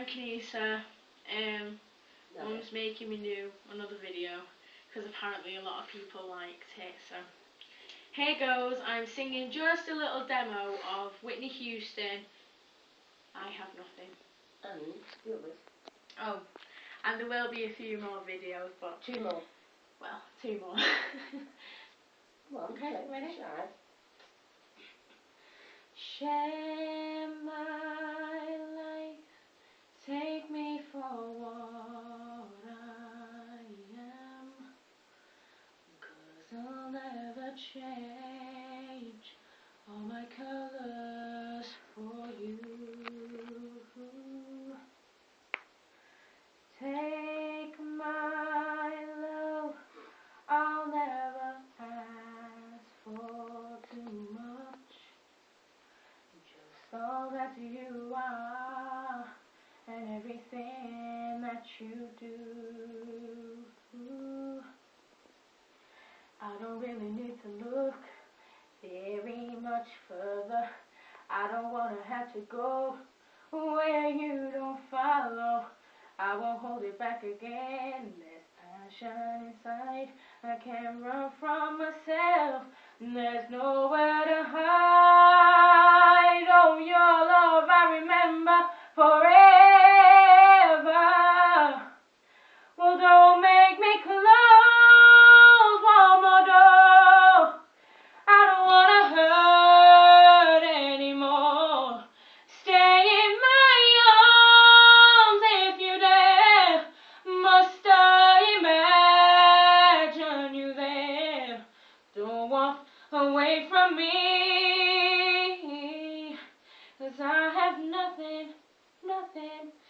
I'm Kenisa. Um, No. Mum's making me do another video because apparently a lot of people liked it. So here goes. I'm singing just a little demo of Whitney Houston. I have nothing. And. Oh, and there will be a few more videos, but Two more. well, two more. Come on. Okay, ready? Share my Cause I'll never change all my colors for you. Take my love, I'll never ask for too much. Just all that you are and everything that you do. I don't really need to look very much further. I don't wanna have to go where you don't follow. I won't hold it back again. There's passion inside. I can't run from myself. There's nowhere to hide. Oh, your love I remember forever. Me. Cause I have nothing, nothing, nothing